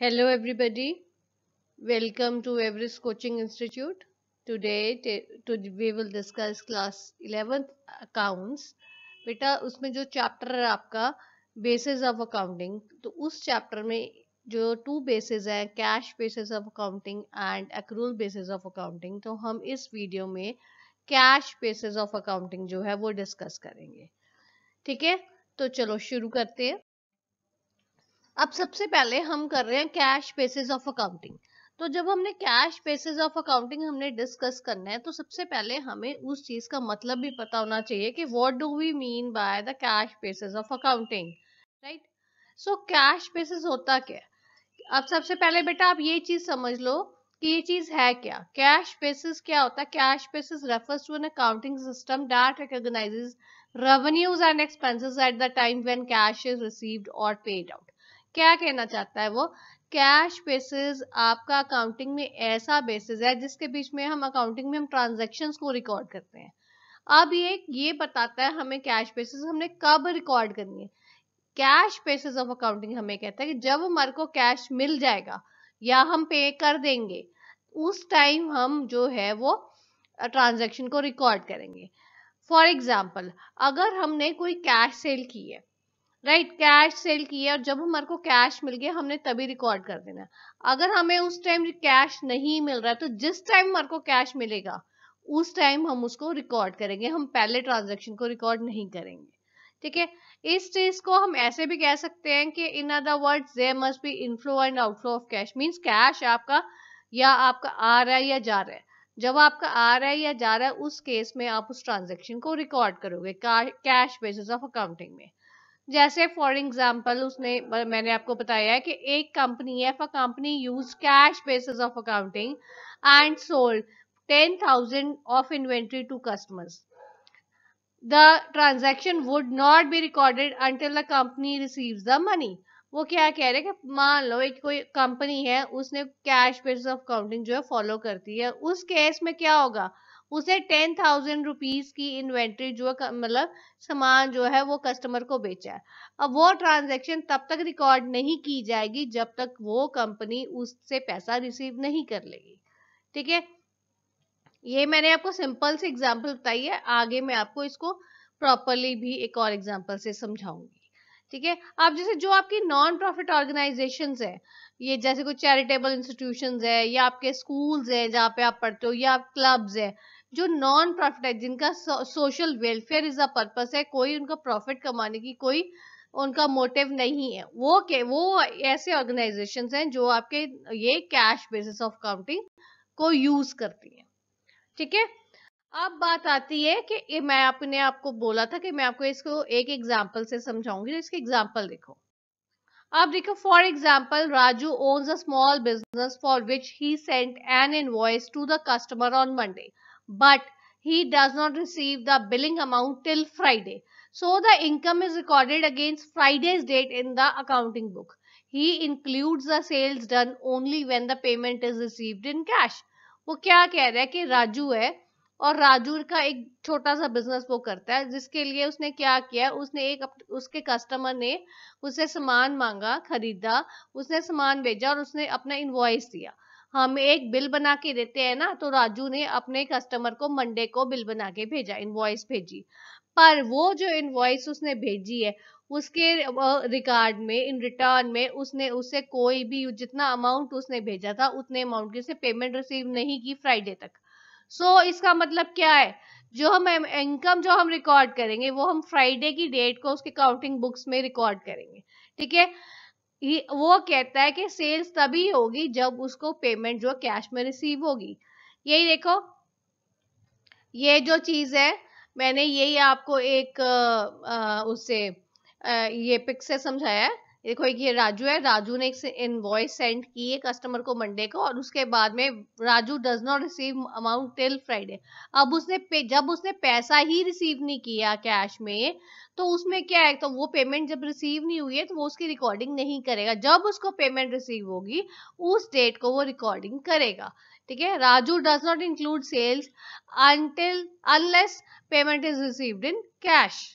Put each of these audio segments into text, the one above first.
Hello, everybody. Welcome to Everest Coaching Institute. Today, to, we will discuss class 11th accounts. बेटा उसमें जो chapter है आपका basis of accounting तो उस चैप्टर में जो टू बेसिस है cash basis of accounting and accrual basis of accounting तो हम इस वीडियो में कैश बेसिस ऑफ़ अकाउंटिंग जो है वो डिस्कस करेंगे ठीक है तो चलो शुरू करते हैं अब सबसे पहले हम कर रहे हैं कैश बेसिस ऑफ़ अकाउंटिंग तो जब हमने कैश बेसिस ऑफ़ अकाउंटिंग हमने डिस्कस करना है तो सबसे पहले हमें उस चीज़ का मतलब भी पता होना चाहिए कि what do we mean by the cash basis of accounting right so cash basis होता क्या? अब सबसे पहले बेटा आप ये चीज़ समझ लो कि ये चीज़ है क्या? कैश बेसिस क्या होता है? Cash basis refers to an accounting system that recognizes revenues and expenses at the time when cash is received or paid out. क्या कहना चाहता है वो? कैश बेसिस आपका अकाउंटिंग में ऐसा बेसिस है जिसके बीच में हम अकाउंटिंग में हम ट्रांजेक्शन को रिकॉर्ड करते हैं। अब ये ये बताता है हमें कैश बेसिस हमने कब रिकॉर्ड करनी है। कैश बेसिस ऑफ़ अकाउंटिंग हमें कहता है कि जब हमारे को कैश मिल जाएगा या हम पे कर देंगे, उस टाइम हम जो है वो ट्रांजेक्शन को रिकॉर्ड करेंगे। फॉर एग्ज़ाम्पल अगर हमने कोई कैश सेल की है राइट कैश सेल किया और जब हमारे को कैश मिल गया, हमने तभी रिकॉर्ड कर देना अगर हमें उस टाइम कैश नहीं मिल रहा है तो जिस टाइम हमारे को कैश मिलेगा, उस टाइम हम उसको रिकॉर्ड करेंगे। हम पहले ट्रांजेक्शन को रिकॉर्ड नहीं करेंगे। ठीक है? इस चीज़ को हम ऐसे भी कह सकते हैं कि in other word there must be inflow and outflow of cash means cash आपका या आपका आ रहा है या जा रहा है। जब आपका आ रहा है या जा रहा है, उस केस में आप उस ट्रांजेक्शन को रिकॉर्ड करोगे कैश बेसिस ऑफ़ अकाउंटिंग में। जैसे फॉर एग्ज़ाम्पल उसने मैंने आपको बताया है कि एक कंपनी है company use cash basis of accounting and sold ten thousand of inventory to customers the transaction would not be recorded until the company receive the money वो क्या कह रहे हैं कि मान लो एक कोई कंपनी है, उसने कैश बेसिस ऑफ़ अकाउंटिंग जो है फॉलो करती है, उस केस में क्या होगा? उसे टेन थाउज़ेंड रुपीज़ की इन्वेंट्री जो मतलब सामान जो है वो कस्टमर को बेचा है। अब वो ट्रांजेक्शन तब तक रिकॉर्ड नहीं की जाएगी जब तक वो कंपनी उससे पैसा रिसीव नहीं कर लेगी। ठीक है? ये मैंने आपको सिंपल से एग्ज़ाम्पल बताई है, आगे मैं आपको इसको प्रॉपरली भी एक और एग्ज़ाम्पल से समझाऊँगी। ठीक है? अब जैसे जो आपकी नॉन प्रॉफिट ऑर्गेनाइजेशन है, ये जैसे कोई चैरिटेबल इंस्टीट्यूशन है या आपके स्कूल्स है जहाँ पे आप पढ़ते हो या क्लब्स है जो नॉन प्रॉफिट है, जिनका social welfare is a purpose है, कोई उनका प्रॉफिट कमाने की कोई उनका मोटिव नहीं है। वो के, वो ऐसे ऑर्गेनाइजेशन हैं जो आपके ये कैश बेसिस ऑफ़ काउंटिंग को यूज़ करती है। ठीक है? अब बात आती है कि मैं अपने आपको बोला था कि मैं आपको इसको एक एग्ज़ाम्पल से समझाऊँगी। तो इसकी एग्ज़ाम्पल देखो। अब देखो for example Raju owns a small business for which he sent an invoice to the customer on Monday but he does not receive the billing amount till Friday. So the income is recorded against Friday's date in the accounting book. He includes the sales done only when the payment is received in cash. वो क्या कह रहा है कि राजू है और राजू का एक छोटा सा बिज़नेस वो करता है जिसके लिए उसने क्या किया उसने एक उसके कस्टमर ने उससे सामान मांगा खरीदा उसने सामान भेजा और उसने अपना इनवॉइस दिया हम एक बिल बना के देते हैं ना तो राजू ने अपने कस्टमर को मंडे को बिल बना के भेजा इनवॉइस भेजी। पर वो जो इनवॉइस उसने भेजी है उसके रिकॉर्ड में इन रिटर्न में उसने उससे कोई भी जितना अमाउंट उसने भेजा था उतने अमाउंट की उसने पेमेंट रिसीव नहीं की फ्राइडे तक। सो so, इसका मतलब क्या है? जो हम इनकम जो हम रिकॉर्ड करेंगे वो हम फ्राइडे की डेट को उसके काउंटिंग बुक्स में रिकॉर्ड करेंगे। ठीक है? वो कहता है कि सेल्स तभी होगी जब उसको पेमेंट जो कैश में रिसीव होगी। यही देखो, ये जो चीज़ है, मैंने यही आपको एक उससे ये पिक से समझाया है। देखो एक ये राजू है राजू ने एक इनवॉइस सेंड की है कस्टमर को मंडे को और उसके बाद में Raju does not receive amount till Friday अब उसने पे, जब उसने पैसा ही रिसीव नहीं किया कैश में तो उसमें क्या है तो वो पेमेंट जब रिसीव नहीं हुई है तो वो उसकी रिकॉर्डिंग नहीं करेगा। जब उसको पेमेंट रिसीव होगी उस डेट को वो रिकॉर्डिंग करेगा। ठीक है? Raju does not include sales until unless payment is received in cash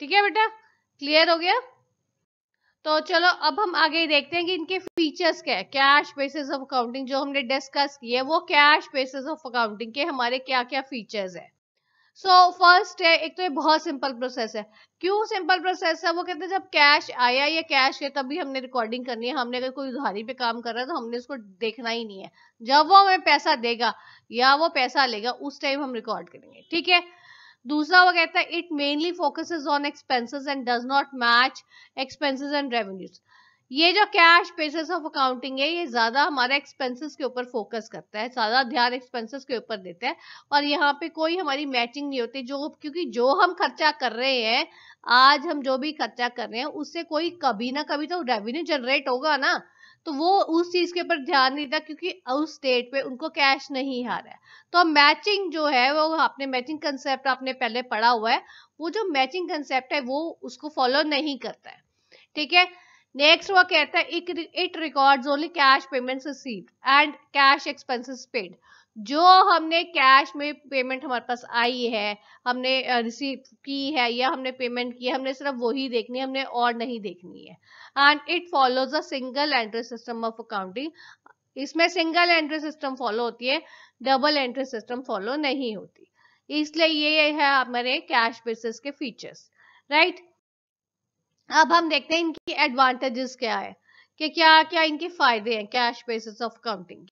ठीक है बेटा? क्लियर हो गया? तो चलो अब हम आगे देखते हैं कि इनके फीचर्स क्या है। कैश बेसिस ऑफ़ अकाउंटिंग जो हमने डिस्कस किया वो कैश बेसिस ऑफ़ अकाउंटिंग के हमारे क्या क्या फीचर्स है। सो so, फ़र्स्ट है एक तो ये बहुत सिंपल प्रोसेस है। क्यों सिंपल प्रोसेस है? वो कहते हैं जब कैश आया या कैश है तभी हमने रिकॉर्डिंग करनी है। हमने अगर कोई उधारी पे काम कर रहा है तो हमने उसको देखना ही नहीं है। जब वो हमें पैसा देगा या वो पैसा लेगा उस टाइम हम रिकॉर्ड करेंगे। ठीक है? दूसरा वो कहता है it mainly focuses on expenses and does not match expenses and revenues ये जो कैश बेसिस ऑफ़ अकाउंटिंग है, ये ज़्यादा हमारे एक्सपेंसेस के ऊपर फोकस करता है, ज़्यादा ध्यान एक्सपेंसेस के ऊपर देता है और यहाँ पे कोई हमारी मैचिंग नहीं होती, जो क्योंकि जो हम खर्चा कर रहे हैं, आज हम जो भी खर्चा कर रहे हैं, उससे कोई कभी ना कभी तो रेवेन्यू जनरेट होगा ना। तो वो उस चीज़ के ऊपर ध्यान नहीं था क्योंकि उस स्टेट पे उनको कैश नहीं आ रहा है। तो मैचिंग जो है, वो आपने मैचिंग कंसेप्ट आपने पहले पढ़ा हुआ है, वो जो मैचिंग कंसेप्ट है, वो उसको फॉलो नहीं करता है। ठीक है? नेक्स्ट वो कहता है it records only cash payments received and cash expenses paid जो हमने कैश में पेमेंट हमारे पास आई है, हमने रिसीव की है या हमने पेमेंट की है, हमने सिर्फ़ वही देखनी है, हमने और नहीं देखनी है। And it follows a single entry system of accounting इसमें सिंगल एंट्री सिस्टम फॉलो होती है डबल एंट्री सिस्टम फॉलो नहीं होती। इसलिए ये है हमारे कैश बेसिस के फीचर्स राइट अब हम देखते हैं इनकी एडवांटेजेस क्या है, कि क्या क्या इनके फ़ायदे हैं कैश बेसिस ऑफ़ अकाउंटिंग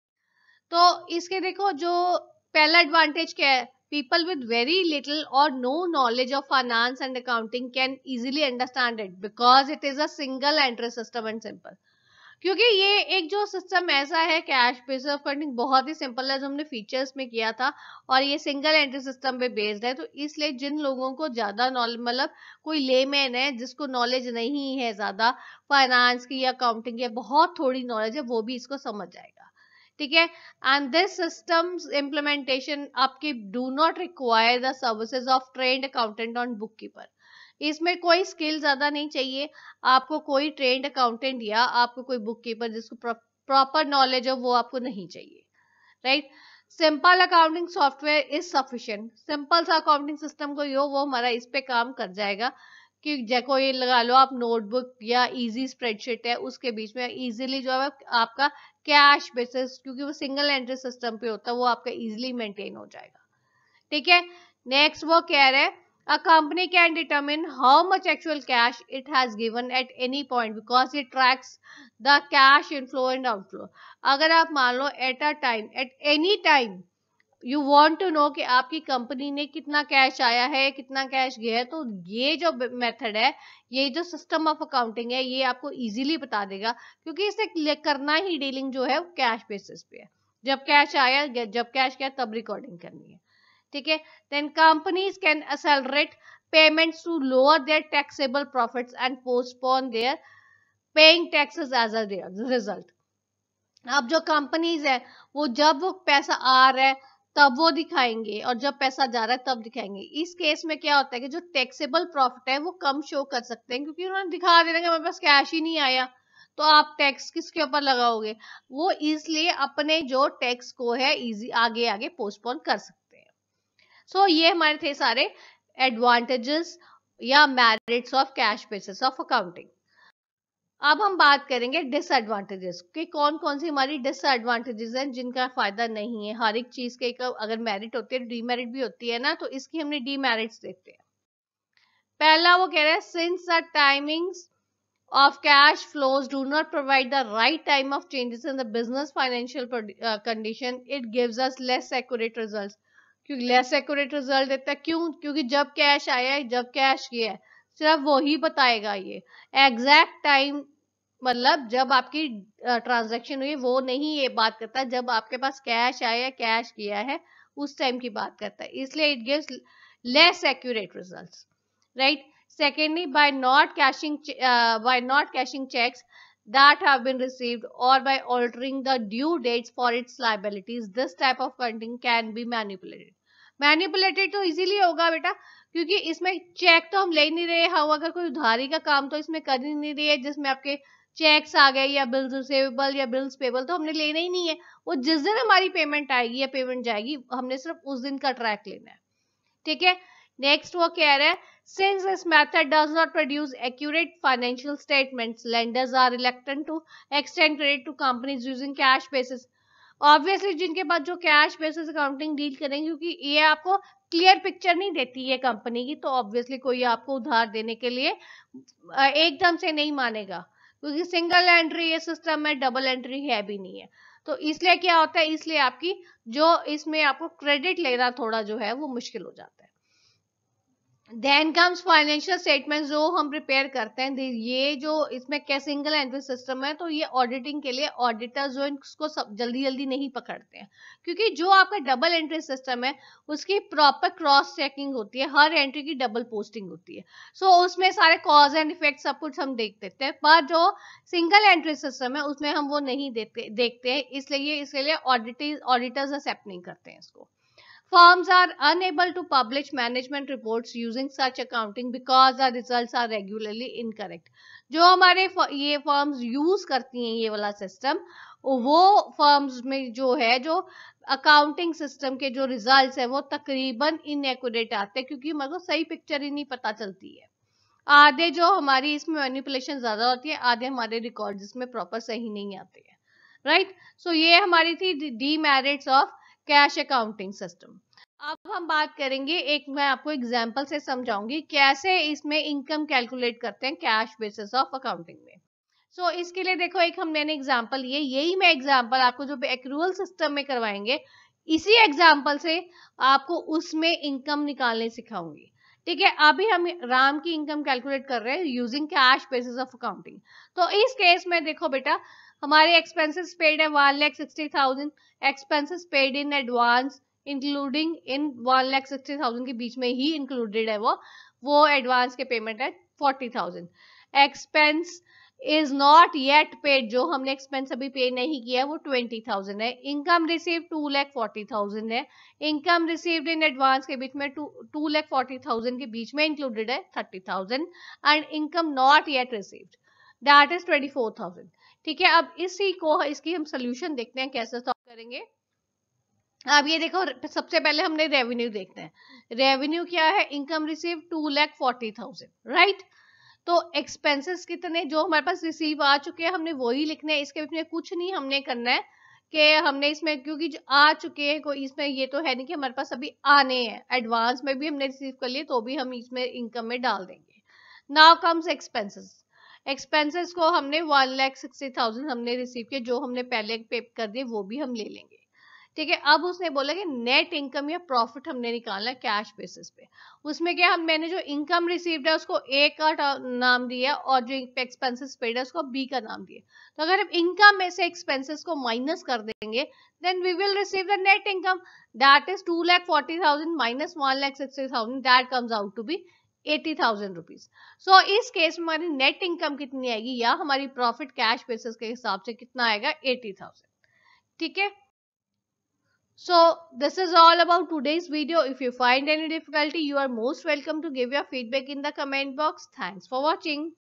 तो इसके देखो, जो पहला एडवांटेज क्या है? पीपल विद वेरी लिटिल और no knowledge of finance and accounting can easily understand it because it is a single entry system and simple क्योंकि ये एक जो सिस्टम ऐसा है कैश बेस ऑफ़ फंडिंग बहुत ही सिंपल है, जो हमने फीचर्स में किया था और ये सिंगल एंट्री सिस्टम पे बेस्ड है। तो इसलिए जिन लोगों को ज़्यादा नॉलेज मतलब कोई लेमैन है, जिसको नॉलेज नहीं है ज़्यादा फाइनेंस की या अकाउंटिंग की बहुत थोड़ी नॉलेज है, वो भी इसको समझ जाएगा। ठीक है? एंड दिस सिस्टम इम्प्लीमेंटेशन आपकी do not require the services of trained accountant on book keeper इसमें कोई स्किल ज़्यादा नहीं चाहिए। आपको कोई ट्रेंड अकाउंटेंट या आपको कोई बुक कीपर जिसको प्रॉपर नॉलेज हो, वो आपको नहीं चाहिए। Right simple accounting software is sufficient simple सा अकाउंटिंग सिस्टम कोई हो, वो हमारा इस पे काम कर जाएगा। कि जैको ये लगा लो आप नोटबुक या इजी स्प्रेडशीट है, उसके बीच में इजीली जो है आपका कैश बेसिस क्योंकि वो सिंगल एंट्री सिस्टम पे होता है, वो आपका इजीली मेंटेन हो जाएगा। ठीक है? नेक्स्ट वो कह रहे हैं a company can determine how much actual cash it has given at any point because it tracks the cash inflow and outflow अगर आप मान लो at a time at any time you want to know कि आपकी company ने कितना cash आया है, कितना कैश गया है तो ये जो मेथड है, ये जो सिस्टम ऑफ़ अकाउंटिंग है, ये आपको इजीली बता देगा, क्योंकि इसे करना ही डीलिंग जो है, वो कैश बेसिस पे है। जब कैश आया जब कैश गया, तब रिकॉर्डिंग करनी है। ठीक है? Then companies can accelerate payments to lower their taxable profits and postpone their paying taxes as a result अब जो कंपनीज़ है, वो जब वो पैसा आ रहा है तब वो दिखाएँगे और जब पैसा जा रहा है तब दिखाएँगे। इस केस में क्या होता है कि जो टैक्सेबल प्रॉफिट है वो कम शो कर सकते हैं क्योंकि उन्होंने दिखा देना कि हमारे पास कैश ही नहीं आया। तो आप टैक्स किसके ऊपर लगाओगे? वो इसलिए अपने जो टैक्स को है इजी आगे आगे पोस्टपोन कर सकते हैं। सो so, ये हमारे थे सारे एडवांटेजेस या merits of cash basis of accounting अब हम बात करेंगे डिसएडवांटेजेस कि। कौन कौन सी हमारी डिसएडवांटेजेस हैं जिनका फ़ायदा नहीं है? हर एक चीज़ के अगर मेरिट होती है डीमेरिट भी होती है ना तो इसकी हमने डीमेरिट्स देखते हैं। पहला वो कह रहे हैं since the timings cash flows do not provide the right time of changes in the business financial uh, condition it gives us less accurate results. क्योंकि लेस एक्यूरेट रिज़ल्ट देता है। क्यों? क्योंकि जब कैश आया है जब कैश गया है सिर्फ़ वही बताएगा ये। एग्जैक्ट टाइम मतलब जब आपकी ट्रांजैक्शन हुई, वो नहीं ये बात करता, जब आपके पास कैश आया या कैश किया है, उस टाइम की बात करता है। इसलिए it gives less accurate results right secondly by not cashing by not cashing cheques that have been और by altering the due date for its liabilities this type of funding can be manipulated manipulated तो easily होगा बेटा क्योंकि इसमें check तो हम ले नहीं रहे हम अगर कोई उधारी का काम तो इसमें कर ही नहीं रहे जिसमें आपके चेक्स आ गए या बिल्स रिसेवेबल या बिल्स पेबल तो हमने लेना ही नहीं है। वो जिस दिन हमारी पेमेंट आएगी या पेमेंट जाएगी हमने सिर्फ़ उस दिन का ट्रैक लेना है। ठीक है? नेक्स्ट वो कह रहा है Since this method does not produce accurate financial statements, lenders are reluctant to extend credit to companies using cash basis. Obviously जिनके पास जो कैश बेसिस अकाउंटिंग डील करेंगे, क्योंकि ये आपको क्लियर पिक्चर नहीं देती है कंपनी की तो ऑब्वियसली कोई आपको उधार देने के लिए एकदम से नहीं मानेगा। क्योंकि सिंगल एंट्री ये सिस्टम है डबल एंट्री है भी नहीं है। तो इसलिए क्या होता है, इसलिए आपकी जो इसमें आपको क्रेडिट लेना थोड़ा जो है, वो मुश्किल हो जाता है। देन कम्स फाइनेंशियल स्टेटमेंट जो हम प्रिपेयर करते हैं। ये जो इसमें क्या सिंगल एंट्री सिस्टम है तो ये ऑडिटिंग के लिए ऑडिटर जो इसको सब जल्दी जल्दी नहीं पकड़ते हैं। क्योंकि जो आपका डबल एंट्री सिस्टम है उसकी प्रॉपर क्रॉस चेकिंग होती है। हर एंट्री की डबल पोस्टिंग होती है। सो so, उसमें सारे कॉज एंड इफ़ेक्ट सब कुछ हम देख देते हैं। पर जो सिंगल एंट्री सिस्टम है उसमें हम वो नहीं देते देखते हैं। इसलिए इसके लिए ऑडिटिंग ऑडिटर्स एक्सेप्ट नहीं करते हैं इसको। Firms are unable to publish management reports using such accounting because the results are regularly incorrect. जो हमारे ये फर्म्स यूज़ करती हैं, ये वाला सिस्टम वो फर्म्स में जो है, जो अकाउंटिंग सिस्टम के जो रिजल्ट्स है, वो तकरीबन इनएकुरेट आते हैं क्योंकि हमारे को सही पिक्चर ही नहीं पता चलती है। आधे जो हमारी इसमें मैनिपुलेशन ज़्यादा होती है, आधे हमारे रिकॉर्ड इसमें प्रॉपर सही नहीं आते हैं। राइट सो ये हमारी थी demerits of cash accounting system. अब हम बात करेंगे एक मैं आपको एग्जांपल से समझाऊँगी कैसे इसमें इनकम कैलकुलेट करते हैं कैश बेसिस ऑफ़ अकाउंटिंग में। सो so, इसके लिए देखो एक हम मैंने एग्जांपल लिए यही मैं एग्जांपल आपको जो एक्रूअल सिस्टम में करवाएँगे इसी एग्जांपल से आपको उसमें इनकम निकालने सिखाऊँगी। ठीक है अभी हम राम की इनकम कैलकुलेट कर रहे हैं using cash basis of accounting तो इस केस में देखो बेटा हमारे एक्सपेंसेस पेड है one lakh sixty thousand expenses paid in advance including in one lakh sixty thousand के बीच में ही इंक्लूडेड है वो। वो एडवांस के पेमेंट है forty thousand expense is not yet paid जो हमने एक्सपेंस अभी पे नहीं किया वो ट्वेंटी थाउज़ेंड है। Income receive two lakh forty thousand है। इनकम रिसीव्ड इन एडवांस के बीच में टू लैख फोर्टी थाउज़ेंड के बीच में इंक्लूडेड है thirty thousand and income not yet received that is twenty four thousand ठीक है, अब इसी को, इसकी हम सोल्यूशन देखते हैं कैसे सॉल्व करेंगे। अब ये देखो, सबसे पहले हमने रेवेन्यू देखते हैं। रेवेन्यू क्या है? Income receive two lakh forty thousand right तो एक्सपेंसेस कितने, जो हमारे पास रिसीव आ चुके हैं, हमने वही लिखने हैं। इसके में कुछ नहीं हमने करना है कि हमने इसमें, क्योंकि जो आ चुके हैं, कोई इसमें ये तो है नहीं कि हमारे पास अभी आने हैं। एडवांस में भी हमने रिसीव कर लिए तो भी हम इसमें इनकम में डाल देंगे। नाउ कम्स एक्सपेंसेस एक्सपेंसेस को हमने वन लैख सिक्सटी थाउज़ेंड हमने रिसीव किया जो हमने पहले पे कर दिए, वो भी हम ले लेंगे। ठीक है, अब उसने बोला कि नेट इनकम या प्रॉफिट हमने निकालना कैश बेसिस पे। उसमें क्या हम, मैंने जो इनकम रिसीव्ड है, उसको ए का नाम दिया और जो एक्सपेंसेस पेड है, उसको बी का नाम दिया। तो अगर हम इनकम में से एक्सपेंसेस को माइनस कर देंगे then we will receive the net income that is two lakh forty thousand minus one lakh sixty thousand that comes out to be eighty thousand rupees so इस केस में हमारी net income कितनी आएगी या हमारी profit cash basis के हिसाब से कितना आएगा एटी थाउज़ेंड ठीक है So this is all about today's video. If you find any difficulty, you are most welcome to give your feedback in the comment box. Thanks for watching.